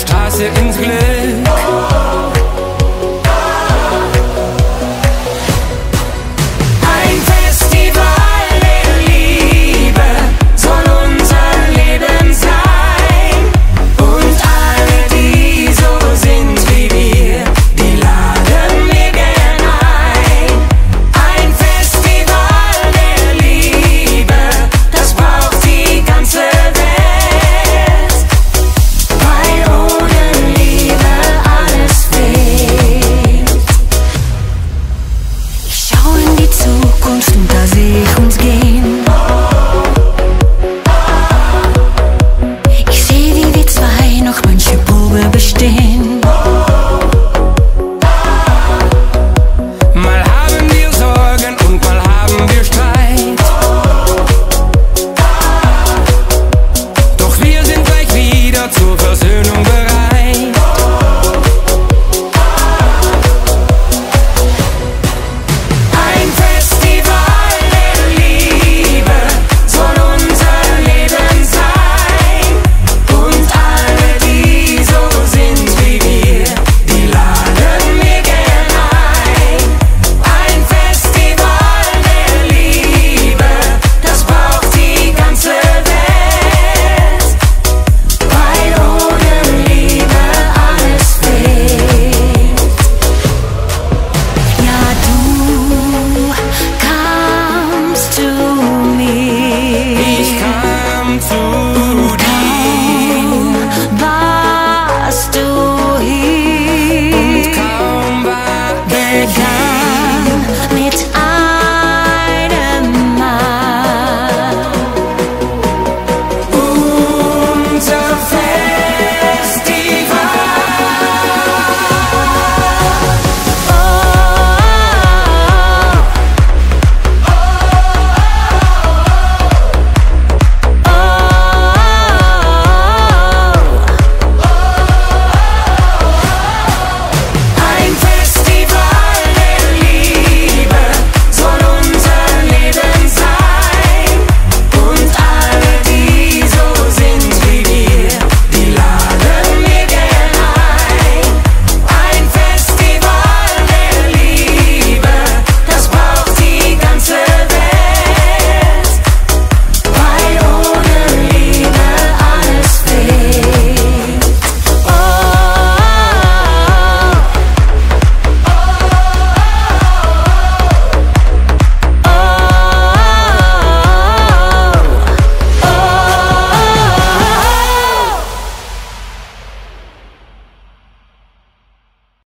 Straße ins Glück. Probe bestehen. Mal haben wir Sorgen und mal haben wir Streit. Doch wir sind gleich wieder zur Versöhnung.